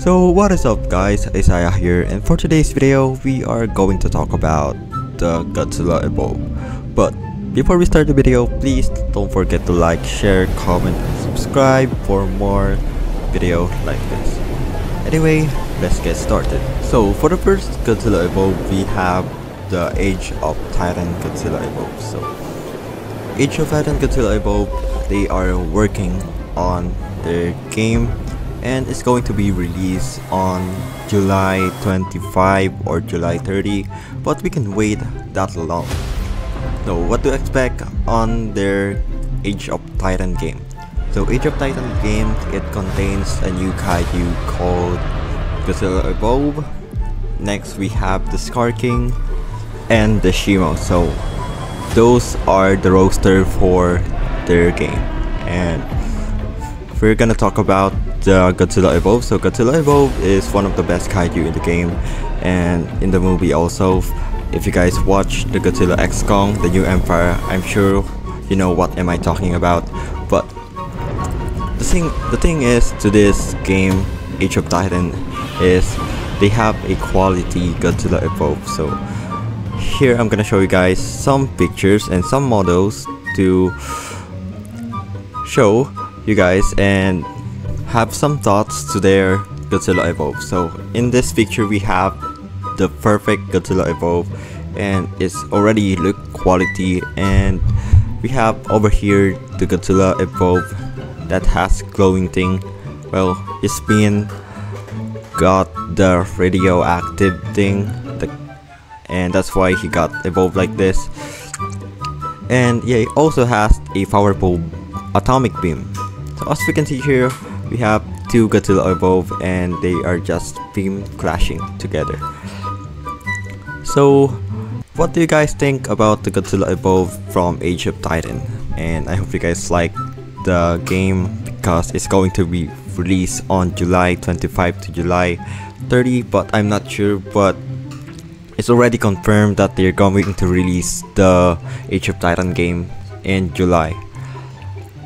So what is up guys, Isaah here and for today's video we are going to talk about the Godzilla Evolve. But before we start the video, please don't forget to like, share, comment, and subscribe for more video like this. Anyway, let's get started. So for the first Godzilla Evolve, we have the Age of Titan Godzilla Evolve. So Age of Titan Godzilla Evolve, they are working on their game and it's going to be released on July 25 or July 30 but we can wait that long. So what to expect on their Age of Titan game? So Age of Titan game it contains a new kaiju called Godzilla Evolve next we have the Scar King and the Shimo. So those are the roster for their game. And we're gonna talk about the Godzilla Evolve. So Godzilla Evolve is one of the best kaiju in the game and in the movie also. If you guys watch the Godzilla X Kong, the new Empire, I'm sure you know what am I talking about. But the thing the thing is to this game, Age of Titan, is they have a quality Godzilla Evolve. So here I'm gonna show you guys some pictures and some models to show you guys and have some thoughts to their Godzilla Evolve. So in this picture we have the perfect Godzilla Evolve and it's already look quality and we have over here the Godzilla Evolve that has glowing thing. Well, it's been got the radioactive thing the, and that's why he got evolved like this. And yeah, it also has a powerful atomic beam. So as we can see here, we have two Godzilla Evolve and they are just beam clashing together. So what do you guys think about the Godzilla Evolve from Age of Titan? And I hope you guys like the game because it's going to be released on July 25 to July 30 but I'm not sure but it's already confirmed that they're going to release the Age of Titan game in July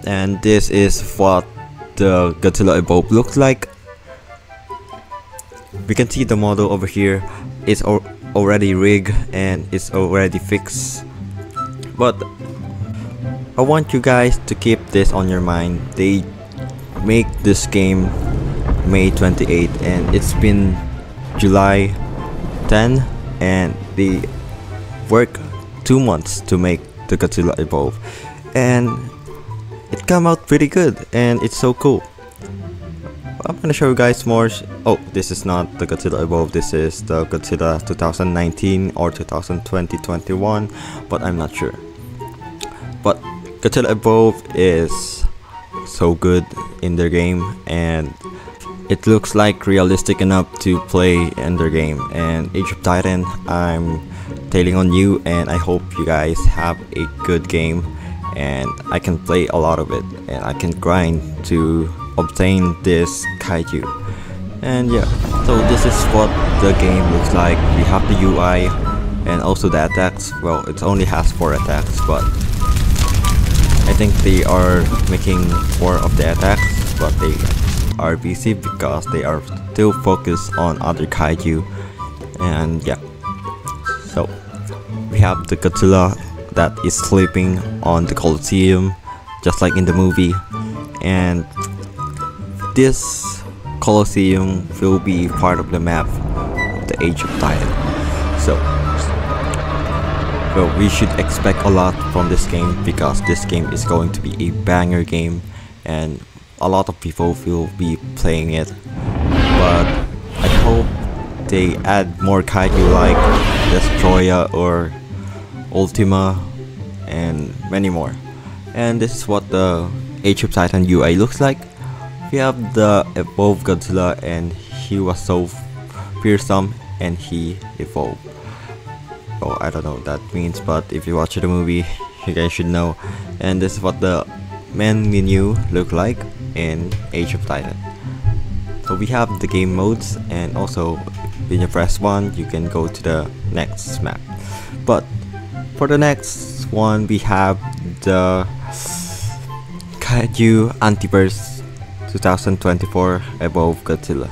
and this is what the uh, Godzilla Evolve looks like. We can see the model over here is al already rigged and it's already fixed. But I want you guys to keep this on your mind. They make this game May 28 and it's been July 10 and they work two months to make the Godzilla Evolve and it came out pretty good and it's so cool. I'm gonna show you guys more. Oh, this is not the Godzilla Evolve. This is the Godzilla 2019 or 2020-21, but I'm not sure. But Godzilla Evolve is so good in their game, and it looks like realistic enough to play in their game. And Age of Titan, I'm tailing on you, and I hope you guys have a good game and I can play a lot of it and I can grind to obtain this kaiju. And yeah so this is what the game looks like. We have the UI and also the attacks. Well it only has 4 attacks but I think they are making more of the attacks but they are busy because they are still focused on other kaiju. And yeah so we have the Godzilla that is sleeping on the Colosseum, just like in the movie. And this Colosseum will be part of the map of the Age of Titan. So, well, we should expect a lot from this game because this game is going to be a banger game and a lot of people will be playing it. But I hope they add more kaiju like Destoroyah or Ultima, and many more. And this is what the Age of Titan UI looks like. We have the evolved Godzilla and he was so fearsome and he evolved. Oh, I don't know what that means, but if you watch the movie, you guys should know. And this is what the main menu look like in Age of Titan. So we have the game modes and also when you press 1 you can go to the next map. But for the next one, we have the Kaiju Antiverse 2024 Evolve Godzilla.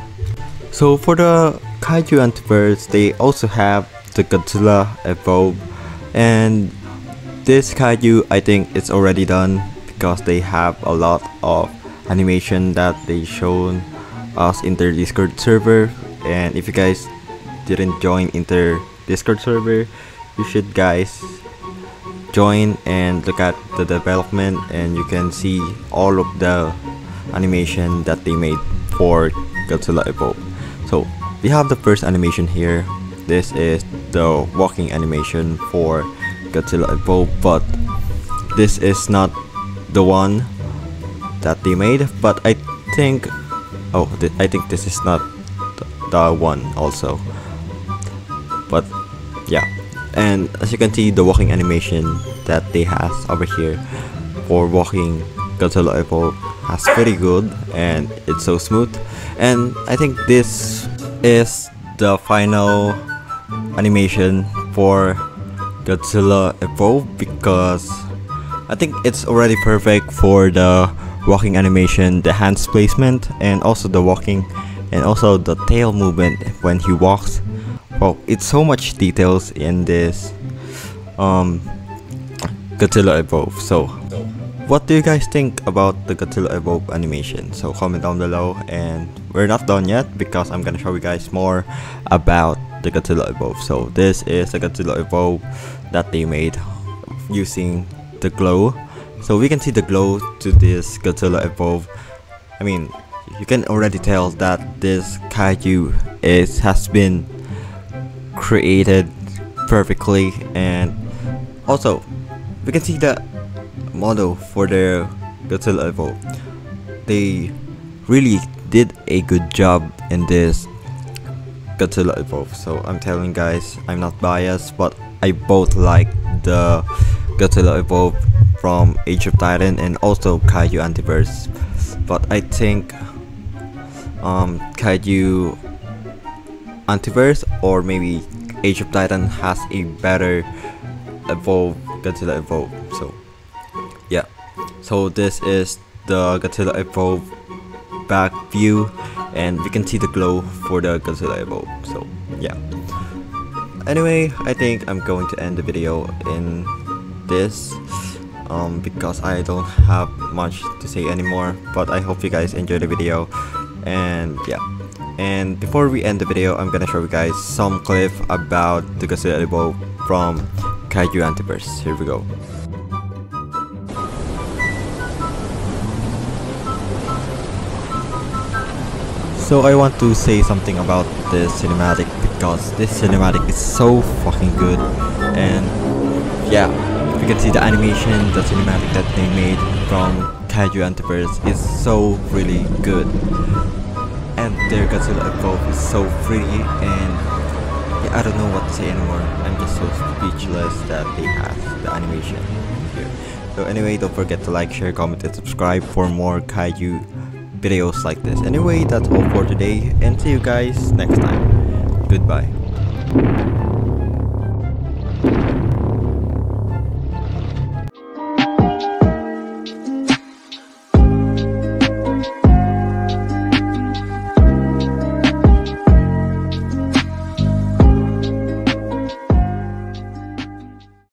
So for the Kaiju Antiverse, they also have the Godzilla Evolve, and this Kaiju I think it's already done because they have a lot of animation that they shown us in their Discord server, and if you guys didn't join in their Discord server, you should guys join and look at the development and you can see all of the animation that they made for Godzilla Evolve. So we have the first animation here. This is the walking animation for Godzilla Evolve but this is not the one that they made but I think oh th I think this is not the one also but yeah and as you can see the walking animation that they has over here for walking Godzilla Evolve has very good and it's so smooth. And I think this is the final animation for Godzilla Evolve because I think it's already perfect for the walking animation, the hands placement and also the walking and also the tail movement when he walks Wow, it's so much details in this um, Godzilla Evolve. So, what do you guys think about the Godzilla Evolve animation? So comment down below and we're not done yet because I'm gonna show you guys more about the Godzilla Evolve. So this is the Godzilla Evolve that they made using the glow. So we can see the glow to this Godzilla Evolve. I mean, you can already tell that this kaiju is has been created perfectly and also we can see the model for their Godzilla Evolve they really did a good job in this Godzilla Evolve so I'm telling guys I'm not biased but I both like the Godzilla Evolve from Age of Titan and also Kaiju Antiverse. But I think um, Kaiju Antiverse or maybe Age of Titan has a better evolve Godzilla Evolve. So yeah. So this is the Godzilla Evolve back view and we can see the glow for the Godzilla Evolve. So yeah. Anyway, I think I'm going to end the video in this um, because I don't have much to say anymore but I hope you guys enjoy the video and yeah and before we end the video, I'm gonna show you guys some clip about the Godzilla Evolve from Kaiju Antiverse. Here we go. So I want to say something about this cinematic because this cinematic is so fucking good and yeah, you can see the animation, the cinematic that they made from Kaiju Antiverse is so really good and their Godzilla Evolve is so pretty and yeah, I don't know what to say anymore. I'm just so speechless that they have the animation here. So anyway, don't forget to like, share, comment, and subscribe for more Kaiju videos like this. Anyway, that's all for today and see you guys next time. Goodbye.